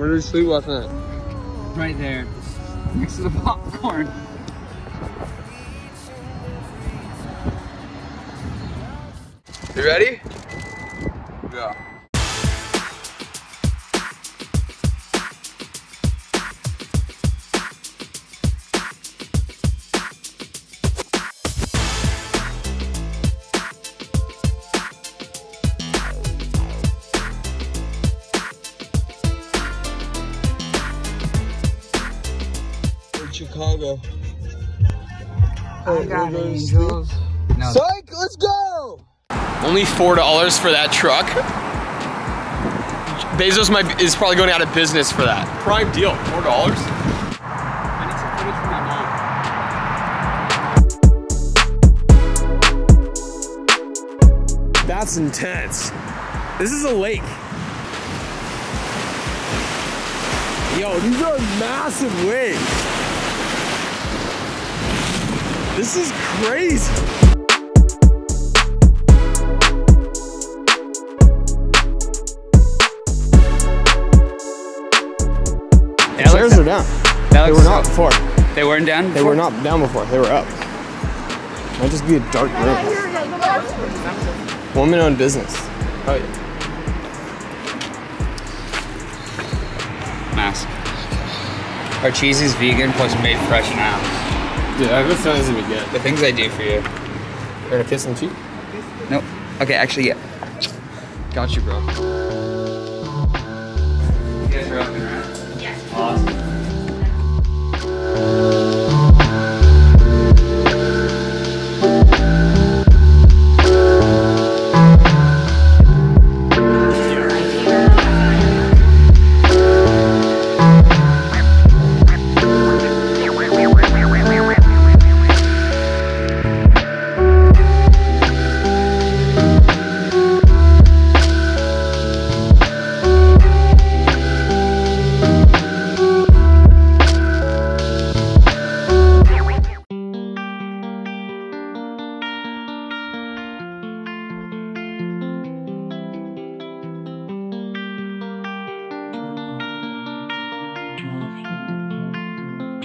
Where did you sleep last night? Right there, next to the popcorn. You ready? In Chicago. I got angels. No. Psych, let's go! Only four dollars for that truck. Bezos might is probably going out of business for that. Prime deal, four dollars. I need some footage for my mom. That's intense. This is a lake. Yo, these are massive waves. This is crazy. That Chairs looks- are down. They were not so- before. They weren't down. They were not down before. They were up. Might just be a dark room. Woman-owned business. Oh yeah. Mask. Our cheese is vegan plus made fresh now. Dude, I have a feeling this gonna be good. The things I do for you. You're gonna kiss on the cheek? Nope. Okay, actually, yeah. Got you, bro.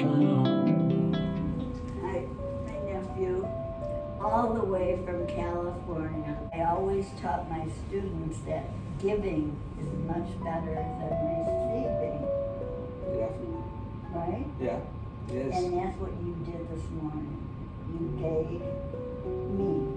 Hi, my nephew, all the way from California. I always taught my students that giving is much better than receiving. Right? Yeah. It And that's what you did this morning. You gave me,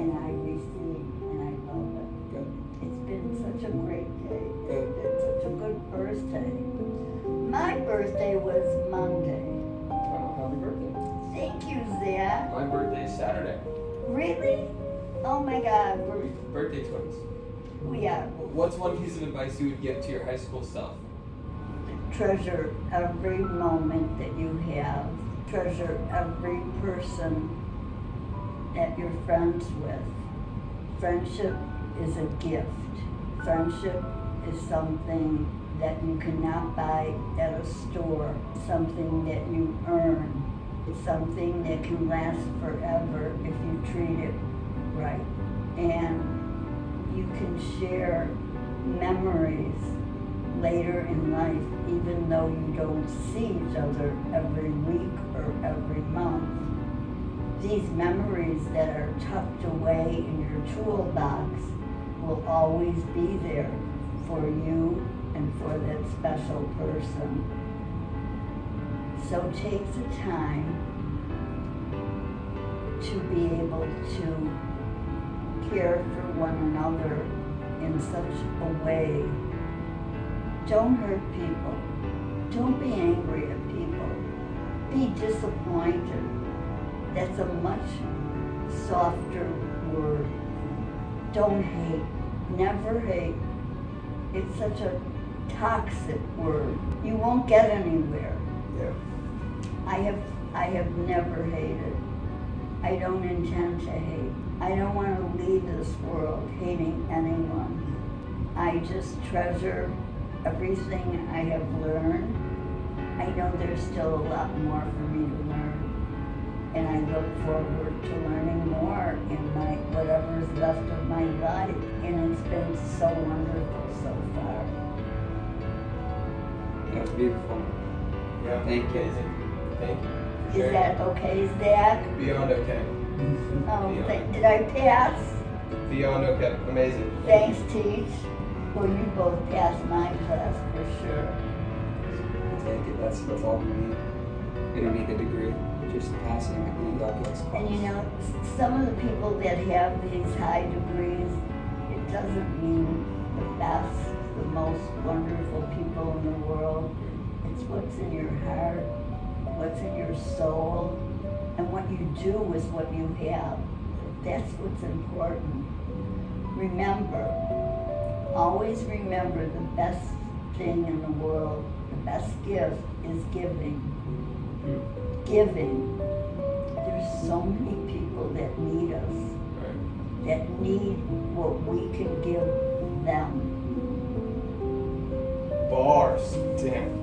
and I received, and I love it. Good. It's been such a great day. Good. It's been such a good birthday. My birthday was Monday. Oh, happy birthday. Thank you, Zach. My birthday is Saturday. Really? Oh my God, we're, Birthday twins. we are What's one piece of advice you would give to your high school self? treasure every moment that you have. Treasure every person that you're friends with. Friendship is a gift. Friendship is something that you cannot buy at a store. Something that you earn. Something that can last forever if you treat it right. And you can share memories later in life, even though you don't see each other every week or every month. These memories that are tucked away in your toolbox will always be there for you and for that special person. So take the time to be able to care for one another in such a way don't hurt people. Don't be angry at people. Be disappointed. That's a much softer word. Don't hate. Never hate. It's such a toxic word. You won't get anywhere. Yeah. I have I have never hated. I don't intend to hate. I don't want to leave this world hating anyone. I just treasure everything I have learned. I know there's still a lot more for me to learn. And I look forward to learning more in my whatever's left of my life. And it's been so wonderful so far. That's beautiful. Yeah. Thank you. Amazing. Thank you. Is Sharing. that okay, Zach? Beyond okay. Oh, th- did I pass? Beyond okay. Amazing. Thanks, Teach. Well, you both passed my class for sure. Take it. That's that's all we need. We don't need a degree. Just passing and God gets And you know, some of the people that have these high degrees, it doesn't mean the best, the most wonderful people in the what's in your soul, and what you do is what you have. That's what's important. Remember, always remember the best thing in the world, the best gift is giving. Giving. There's so many people that need us, that need what we can give them. Bars. Damn.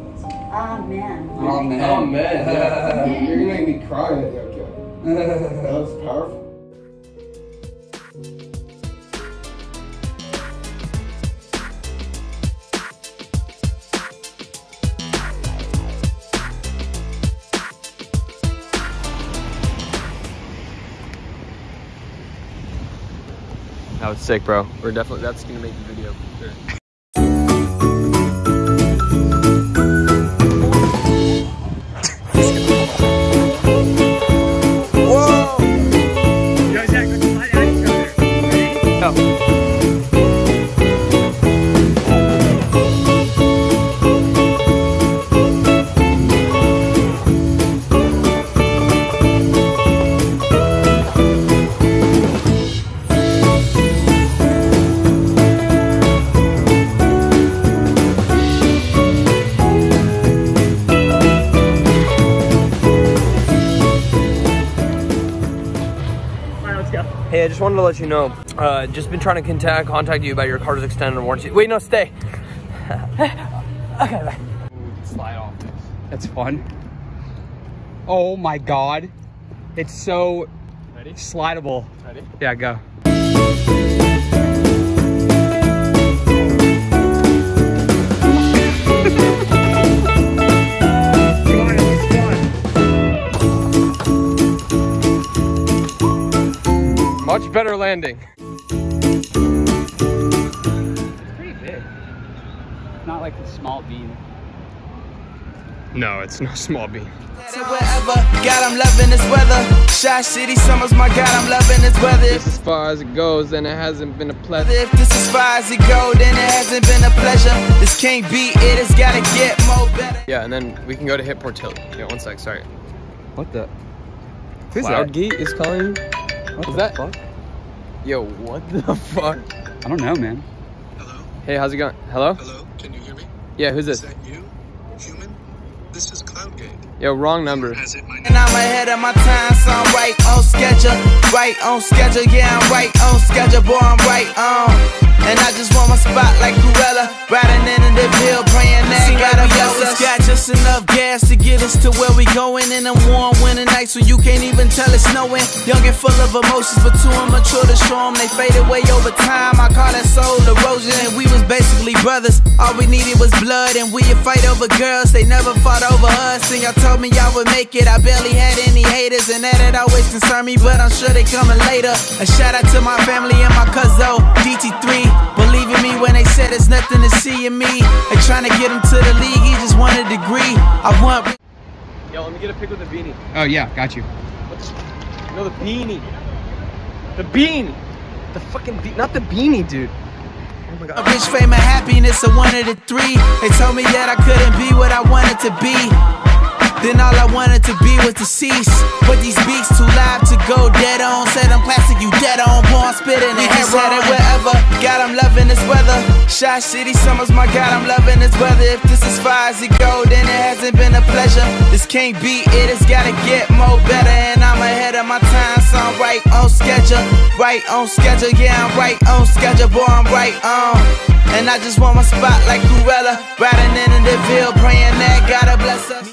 Amen. Oh, man. Oh man. Yeah. You're gonna make me cry. Okay. That was powerful. That was sick, bro. We're definitely that's gonna make the video for sure. Hey, I just wanted to let you know, uh, just been trying to contact, contact you about your car's extended warranty. Wait, no, stay. okay, bye. Slide off this. That's fun. Oh my god. It's so Ready? slidable. Ready? Yeah, go. Much better landing. Pretty big. Not like a small bean. No, it's no small bean. To God, I'm loving this weather. Chi City summers, my God, I'm loving this weather. If, As far as it goes, then it hasn't been a pleasure. if this is far as it go, then it hasn't been a pleasure. This can't be it, it's gotta get more better. Yeah, and then we can go to hit Port Tilly. Yeah, one sec, sorry. What the? Who's Cloud? Gate is calling you? What Is the that- fuck? Yo, what the fuck? I don't know, man. Hello? Hey, how's it going? Hello? Hello? Can you hear me? Yeah, who's this? Is that you? Human? This is Cloud Gate. Yo, wrong number. Has it my And I'm ahead of my time, so I'm right on schedule. Right on schedule, yeah, I'm right on schedule, boy, I'm right on. And I just want my spot like Cruella. Riding in the hill, praying that God bless us. Got just enough gas to get us to where we going. In a warm winter night, so you can't even tell it's snowing. Young and full of emotions, but too immature to show 'em. They fade away over time. I call that soul erosion. And we was basically brothers. All we needed was blood, and we fight over girls. They never fought over us. And y'all told me y'all would make it. I barely had any haters, and that had always concerned me. But I'm sure they coming later. A shout out to my family and my cousin DT3. Believe in me when they said there's nothing to see in me. They trying to get him to the league. He just want a degree. I want. Yo, let me get a pic with the beanie. Oh yeah, got you. No, the beanie. The beanie. The fucking be- not the beanie, dude. Oh my God. A bitch, fame and happiness are one of the three. They told me that I couldn't be what I wanted to be. Then all I wanted to be was deceased. But these beats too live to go dead on. Said I'm plastic, you dead on. Born spitting and he said it wherever. God, I'm loving this weather. Chi City summers, my God, I'm loving this weather. If this is far as it go, then it hasn't been a pleasure. This can't be it, it's gotta get more better. And I'm ahead of my time, so I'm right on schedule. Right on schedule, yeah, I'm right on schedule, boy, I'm right on. And I just want my spot like Cruella. Riding in the Ville, praying that God bless us.